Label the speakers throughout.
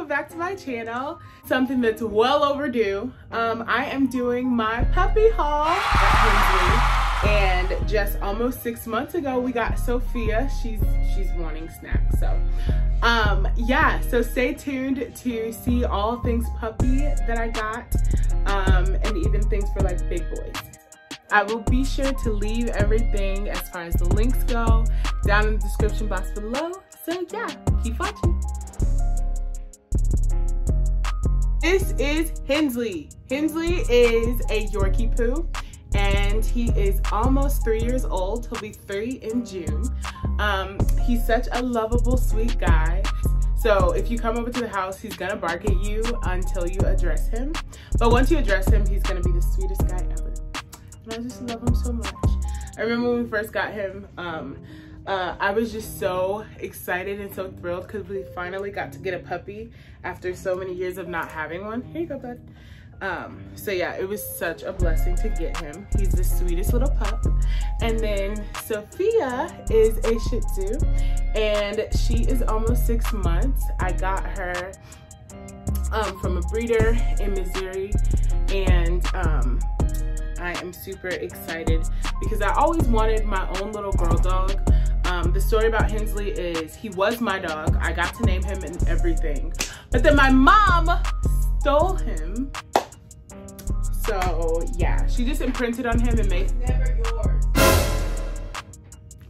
Speaker 1: welcome back to my channel. Something that's well overdue. Um, I am doing my puppy haul. And just almost six months ago, we got Sophia. She's she's wanting snacks. So um, yeah, so stay tuned to see all things puppy that I got um, and even things for like big boys. I will be sure to leave everything as far as the links go down in the description box below. So yeah, keep watching. This is Hensley. Hensley is a Yorkie poo and he is almost three years old. He'll be three in June. Um, he's such a lovable, sweet guy. So if you come over to the house, he's gonna bark at you until you address him. But once you address him, he's gonna be the sweetest guy ever. And I just love him so much. I remember when we first got him, um, uh, I was just so excited and so thrilled because we finally got to get a puppy after so many years of not having one. Here you go, bud. Um, so yeah, it was such a blessing to get him. He's the sweetest little pup. And then Sophia is a Shih Tzu and she is almost six months. I got her um, from a breeder in Missouri and um, I am super excited because I always wanted my own little girl dog. Um, the story about Hensley is he was my dog. I got to name him and everything. But then my mom stole him. So yeah, she just imprinted on him and made
Speaker 2: never yours.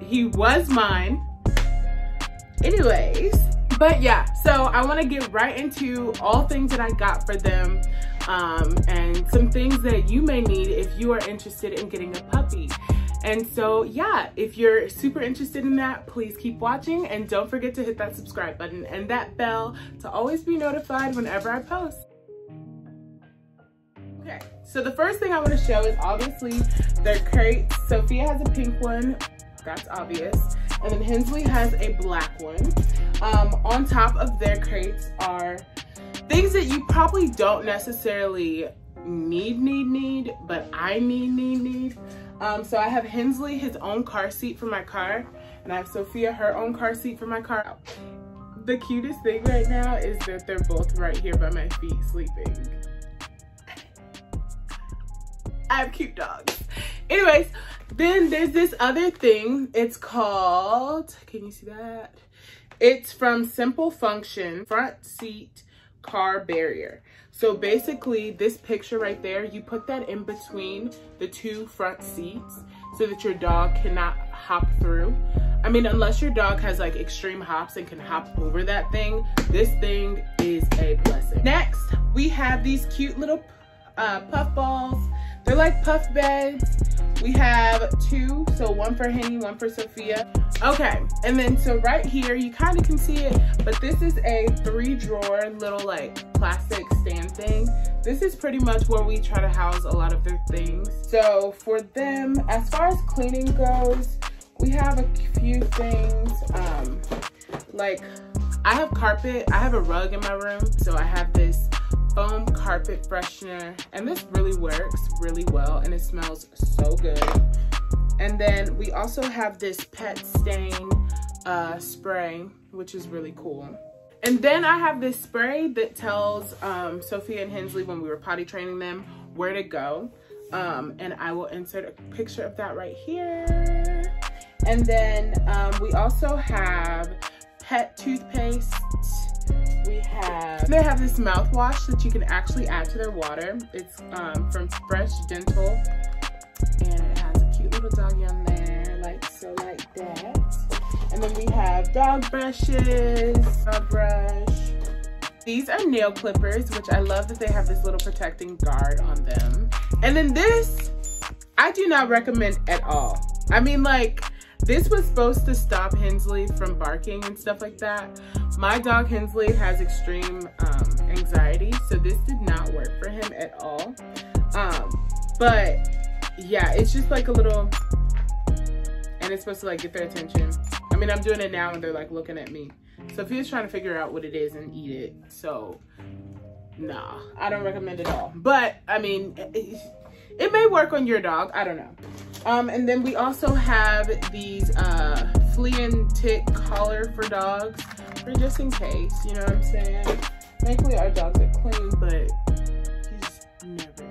Speaker 1: He was mine. Anyways, but yeah, so I want to get right into all things that I got for them um, and some things that you may need if you are interested in getting a puppy. And so yeah, if you're super interested in that, please keep watching and don't forget to hit that subscribe button and that bell to always be notified whenever I post. Okay, so the first thing I want to show is obviously their crates. Sophia has a pink one, that's obvious. And then Hensley has a black one. Um, on top of their crates are things that you probably don't necessarily need, need, need, but I need, need, need. Um, so I have Hensley, his own car seat for my car, and I have Sophia, her own car seat for my car. The cutest thing right now is that they're both right here by my feet sleeping. I have cute dogs. Anyways, then there's this other thing. It's called, can you see that? It's from Simple Function, front seat car barrier. So basically this picture right there, you put that in between the two front seats so that your dog cannot hop through. I mean, unless your dog has like extreme hops and can hop over that thing, this thing is a blessing. Next, we have these cute little uh, puff balls. They're like puff beds. We have two, so one for Henny, one for Sophia. Okay, and then so right here, you kind of can see it, but this is a three drawer little like plastic stand thing. This is pretty much where we try to house a lot of their things. So for them, as far as cleaning goes, we have a few things, um, like I have carpet, I have a rug in my room, so I have this foam carpet freshener and this really works really well and it smells so good. And then we also have this pet stain uh, spray which is really cool. And then I have this spray that tells um, Sophia and Hensley when we were potty training them where to go. Um, and I will insert a picture of that right here. And then um, we also have pet toothpaste have, they have this mouthwash that you can actually add to their water. It's um, from Fresh Dental and it has a cute little doggy on there, like so like that. And then we have dog brushes, dog brush. These are nail clippers, which I love that they have this little protecting guard on them. And then this, I do not recommend at all. I mean like, this was supposed to stop Hensley from barking and stuff like that. My dog Hensley has extreme um, anxiety, so this did not work for him at all. Um, but yeah, it's just like a little, and it's supposed to like get their attention. I mean, I'm doing it now and they're like looking at me. Sophia's trying to figure out what it is and eat it. So nah, I don't recommend it at all. But I mean, it may work on your dog, I don't know. Um, and then we also have these uh, flea and tick collar for dogs, for just in case, you know what I'm saying? Thankfully our dogs are clean, but he's never.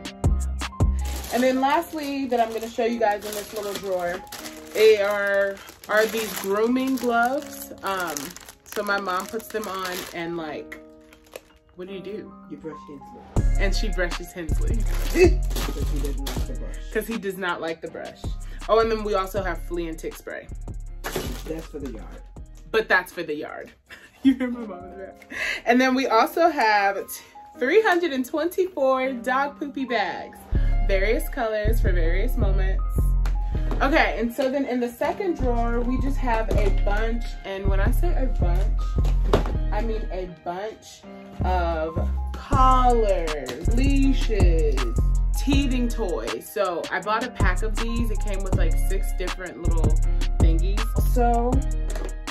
Speaker 1: And then lastly, that I'm gonna show you guys in this little drawer, they are, are these grooming gloves. Um, so my mom puts them on and like, what do you do?
Speaker 2: You brush your teeth.
Speaker 1: And she brushes Hensley.
Speaker 2: because he doesn't like the brush.
Speaker 1: Because he does not like the brush. Oh, and then we also have flea and tick spray.
Speaker 2: That's for the yard.
Speaker 1: But that's for the yard. you hear my mom. And then we also have 324 dog poopy bags. Various colors for various moments. Okay, and so then in the second drawer, we just have a bunch, and when I say a bunch, I mean a bunch of collars, leashes, teething toys. So I bought a pack of these. It came with like six different little thingies. So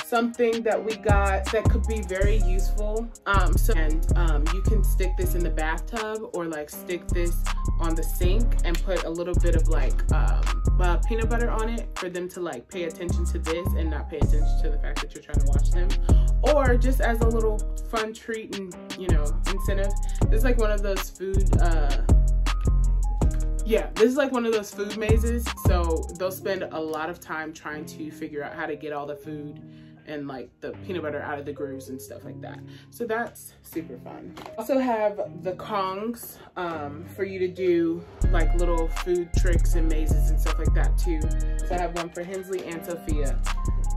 Speaker 1: something that we got that could be very useful. Um, so and um, you can stick this in the bathtub or like stick this on the sink and put a little bit of like um, uh, peanut butter on it for them to like pay attention to this and not pay attention to the fact that you're trying to watch them. Or just as a little fun treat and you know incentive. This is like one of those food. Uh, yeah, this is like one of those food mazes. So they'll spend a lot of time trying to figure out how to get all the food and like the peanut butter out of the grooves and stuff like that. So that's super fun. Also have the Kongs um, for you to do like little food tricks and mazes and stuff like that too. So I have one for Hensley and Sophia.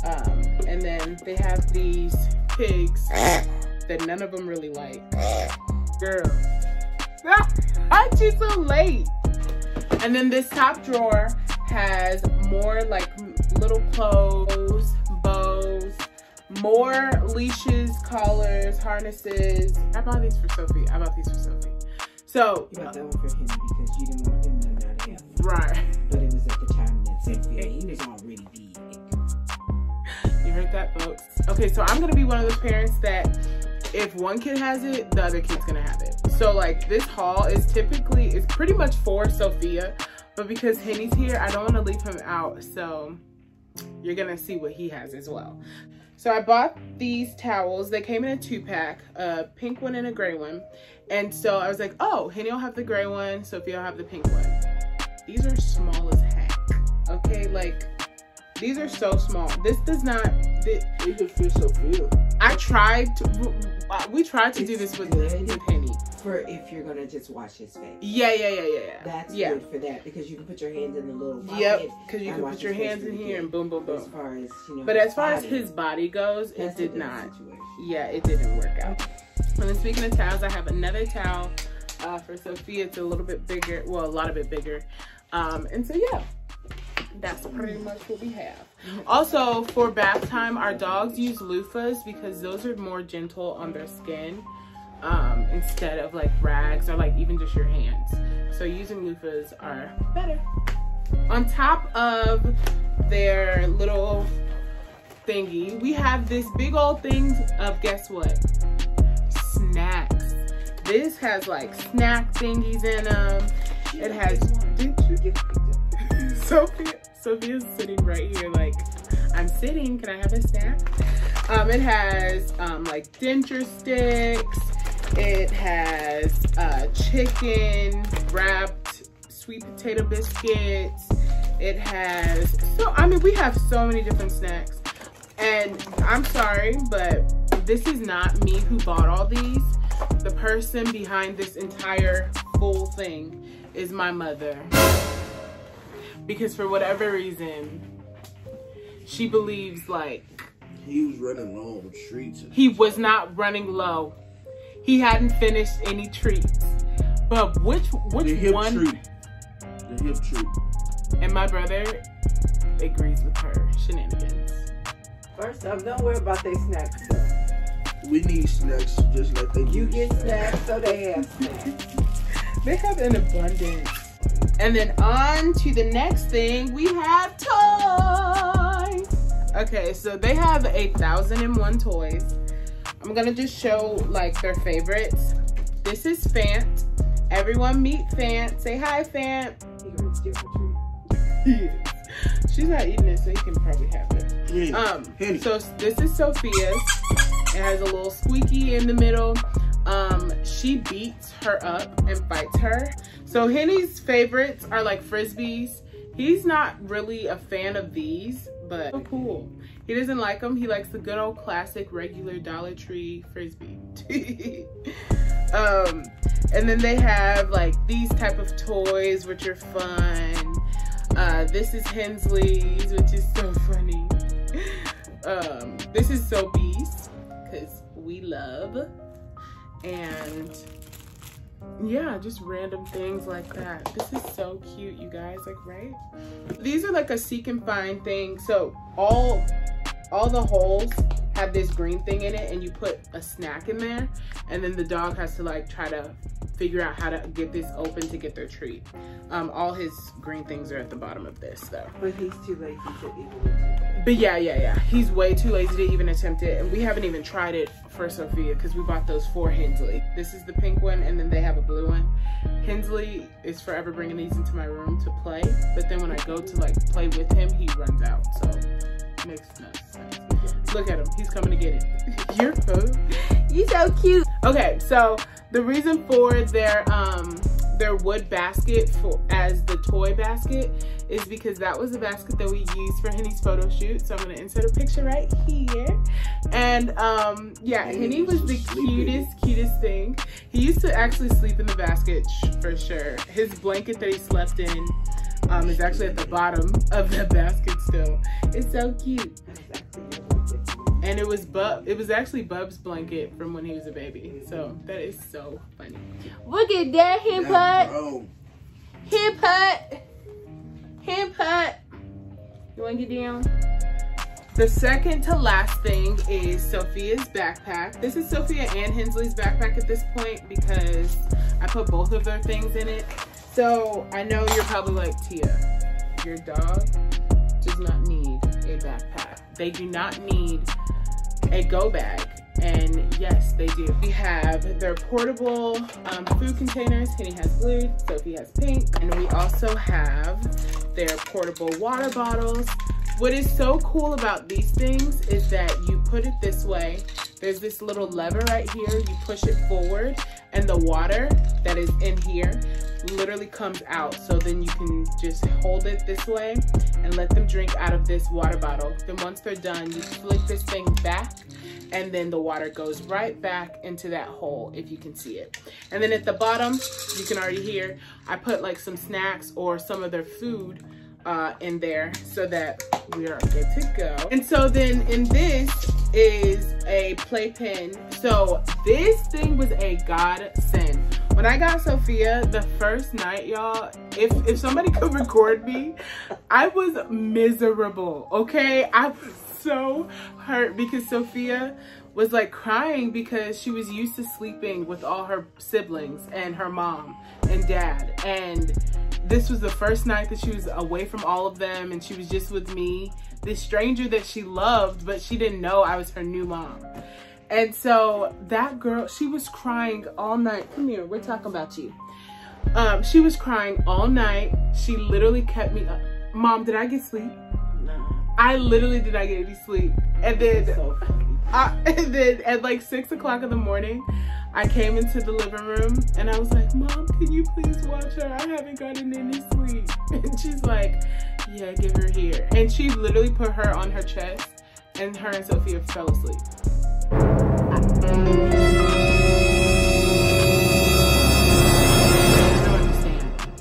Speaker 1: Um, and then they have these pigs that none of them really like. Girl, aren't you so late? And then this top drawer has more like little clothes, more leashes, collars, harnesses. I bought these for Sophie. I bought these for Sophie. So
Speaker 2: You got that one for him because you didn't want him to not have one.
Speaker 1: right.
Speaker 2: But it was at the time that Sophia, he was already big.
Speaker 1: You heard that, folks. Okay, so I'm gonna be one of those parents that if one kid has it, the other kid's gonna have it. So like this haul is typically, it's pretty much for Sophia, but because Henny's here, I don't wanna leave him out. So you're gonna see what he has as well. So I bought these towels. They came in a two pack, a pink one and a gray one. And so I was like, oh, Henny will have the gray one, Sophia will have the pink one. These are small as heck, okay? Like, these are so small. This does not, thi-
Speaker 3: It could fit Sophia.
Speaker 1: I tried to, we tried to do this with, with Henny.
Speaker 2: For if you're gonna just wash his face.
Speaker 1: Yeah, yeah, yeah, yeah, yeah.
Speaker 2: That's
Speaker 1: yeah.
Speaker 2: good for that because you can put your hands in the little.
Speaker 1: Yep, because you can put your hands in here and boom, boom, boom.
Speaker 2: As far as you know.
Speaker 1: But as far as his body goes, it did not.
Speaker 2: situation.
Speaker 1: Yeah, it didn't work out. And then speaking of towels, I have another towel uh, for Sophia. It's a little bit bigger, well, a lot of it bigger. Um, and so yeah, that's pretty much what we have. Also, for bath time, our dogs use loofahs because those are more gentle on their skin um, instead of like rags or like even just your hands. So using loofahs are better. On top of their little thingy, we have this big old thing of guess what? Snacks. This has like snack thingies in them. It has. Did you
Speaker 2: Get.
Speaker 1: Sophia, Sophia's sitting right here like, I'm sitting, can I have a snack? Um, it has um, like denture sticks. It has uh, chicken wrapped sweet potato biscuits. It has, so, I mean, we have so many different snacks. And I'm sorry, but this is not me who bought all these. The person behind this entire full thing is my mother because for whatever reason she believes like
Speaker 3: He was running low on the streets.
Speaker 1: he was not running low he hadn't finished any treats but which which
Speaker 3: the hip
Speaker 1: one
Speaker 3: treat. The hip treat.
Speaker 1: and my brother agrees with her shenanigans
Speaker 4: First off, don't worry about their snacks. stuff.
Speaker 3: We need snacks just like they
Speaker 4: You
Speaker 3: do.
Speaker 4: get snacks, so they have snacks.
Speaker 1: they have an abundance and then on to the next thing we have toys okay so they have a thousand and one toys i'm gonna just show like their favorites this is fant everyone meet fant say hi fant
Speaker 2: He gonna skip a treat.
Speaker 1: she's not eating it so he can probably have it
Speaker 3: Henny,
Speaker 1: um
Speaker 3: Henny.
Speaker 1: so this is sophia's it has a little squeaky in the middle um she beats her up and fights her. So Henny's favorites are like Frisbees. He's not really a fan of these, but so cool. He doesn't like them. He likes the good old classic regular Dollar Tree Frisbee. um, and then they have like these type of toys, which are fun. Uh, this is Hensley's, which is so funny. Um, this is Sophie's, because we love. And yeah, just random things like that. This is so cute, you guys, like, right? These are like a seek and find thing. So all all the holes have this green thing in it and you put a snack in there and then the dog has to like try to figure out how to get this open to get their treat. Um, all his green things are at the bottom of this though.
Speaker 4: But he's too lazy to even
Speaker 1: But yeah, yeah, yeah. He's way too lazy to even attempt it. And we haven't even tried it for Sophia because we bought those for Hensley. This is the pink one and then they have a blue one. Hensley is forever bringing these into my room to play. But then when I go to like play with him, he runs out. So makes no sense. Look at him. He's coming to get it. You're. You so cute. Okay, so the reason for their um their wood basket for as the toy basket is because that was the basket that we used for Henny's photo shoot. So I'm gonna insert a picture right here. And um yeah, Henny was the cutest, cutest thing. He used to actually sleep in the basket for sure. His blanket that he slept in um, is actually at the bottom of the basket still. It's so cute. And it was Bub. It was actually Bub's blanket from when he was a baby. So that is so funny. Look at that hip hut. Hip hut. Hip hut. You want to get down? The second to last thing is Sophia's backpack. This is Sophia and Hensley's backpack at this point because I put both of their things in it. So I know you're probably like, Tia, your dog does not need a backpack. They do not need a go bag. And yes, they do. We have their portable um, food containers. Henny has blue, Sophie has pink. And we also have their portable water bottles. What is so cool about these things is that you put it this way. There's this little lever right here. You push it forward and the water that is in here literally comes out. So then you can just hold it this way and let them drink out of this water bottle. Then once they're done, you flick this thing back and then the water goes right back into that hole if you can see it. And then at the bottom, you can already hear, I put like some snacks or some of their food uh, in there so that we are good to go. And so then in this is a playpen. So this thing was a godsend. When I got Sophia the first night, y'all, if, if somebody could record me, I was miserable, okay? I was so hurt because Sophia was like crying because she was used to sleeping with all her siblings and her mom and dad. And this was the first night that she was away from all of them and she was just with me, this stranger that she loved, but she didn't know I was her new mom. And so that girl, she was crying all night. Come here, we're talking about you. Um, she was crying all night. She literally kept me up. Mom, did I get sleep?
Speaker 4: No.
Speaker 1: I literally did not get any sleep. And then,
Speaker 4: So.
Speaker 1: I, and then at like six o'clock in the morning, I came into the living room and I was like, Mom, can you please watch her? I haven't gotten any sleep. And she's like, yeah, give her here. And she literally put her on her chest and her and Sophia fell asleep. I don't understand.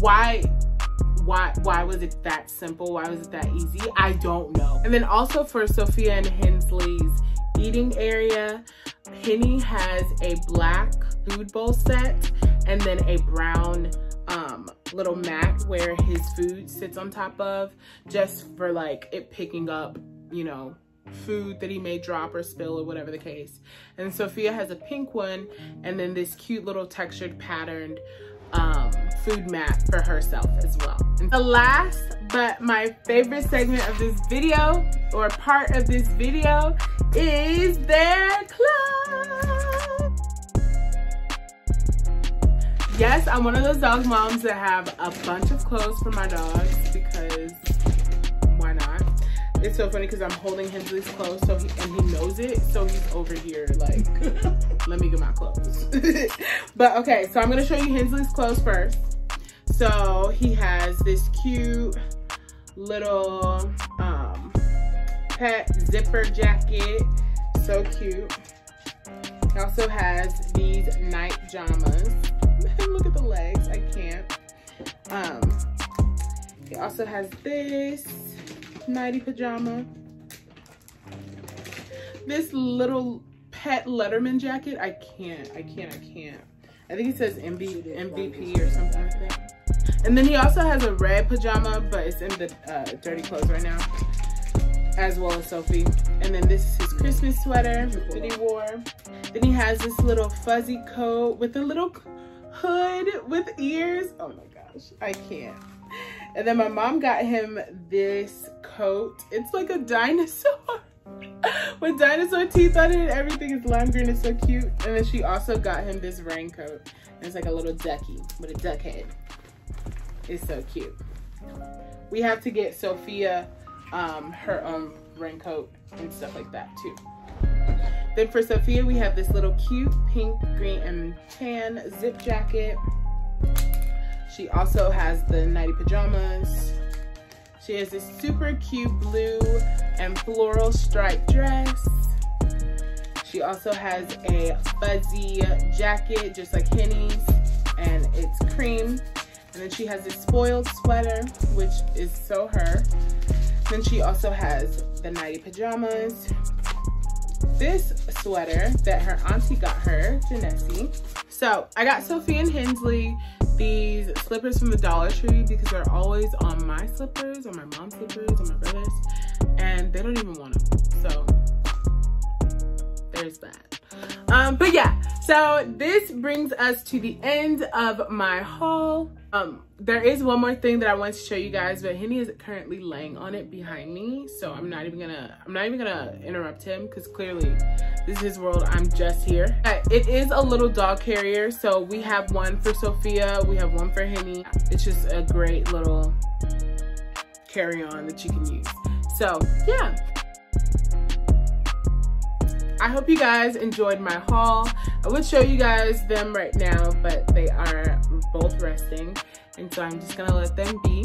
Speaker 1: Why why why was it that simple? Why was it that easy? I don't know. And then also for Sophia and Hensley's eating area, Penny has a black food bowl set and then a brown um, little mat where his food sits on top of just for like it picking up, you know, food that he may drop or spill or whatever the case. And Sophia has a pink one and then this cute little textured patterned um, food mat for herself as well. And the last but my favorite segment of this video or part of this video is their club. Yes, I'm one of those dog moms that have a bunch of clothes for my dogs because? It's so funny because I'm holding Hensley's clothes so he and he knows it, so he's over here like let me get my clothes. but okay, so I'm gonna show you Hensley's clothes first. So he has this cute little um, pet zipper jacket. So cute. He also has these night pajamas. Look at the legs, I can't. Um, he also has this nighty pajama. This little pet Letterman jacket. I can't, I can't, I can't. I think it says MB, MVP or something like that. And then he also has a red pajama, but it's in the uh, dirty clothes right now, as well as Sophie. And then this is his Christmas sweater that he wore. Then he has this little fuzzy coat with a little hood with ears. Oh my gosh, I can't. And then my mom got him this coat. It's like a dinosaur with dinosaur teeth on it. Everything is lime green. It's so cute. And then she also got him this raincoat. It's like a little ducky with a duck head. It's so cute. We have to get Sophia um, her own raincoat and stuff like that too. Then for Sophia, we have this little cute pink, green, and tan zip jacket. She also has the nighty pajamas. She has this super cute blue and floral striped dress. She also has a fuzzy jacket, just like Henny's, and it's cream. And then she has this spoiled sweater, which is so her. Then she also has the nighty pajamas. This sweater that her auntie got her, Janessie. So I got Sophie and Hensley these slippers from the Dollar Tree because they're always on my slippers, on my mom's slippers, on my brother's, and they don't even want them. So there's that. Um, but yeah, so this brings us to the end of my haul. Um, there is one more thing that I want to show you guys, but Henny is currently laying on it behind me. So I'm not even gonna, I'm not even gonna interrupt him because clearly this is his world. I'm just here. It is a little dog carrier. So we have one for Sophia. We have one for Henny. It's just a great little carry-on that you can use. So yeah. I hope you guys enjoyed my haul. I would show you guys them right now, but they are both resting. And so I'm just gonna let them be.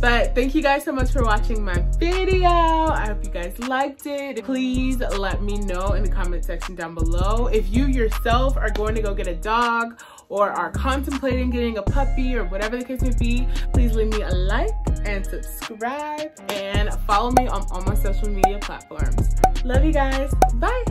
Speaker 1: But thank you guys so much for watching my video. I hope you guys liked it. Please let me know in the comment section down below. If you yourself are going to go get a dog or are contemplating getting a puppy or whatever the case may be, please leave me a like and subscribe and follow me on all my social media platforms. Love you guys. Bye.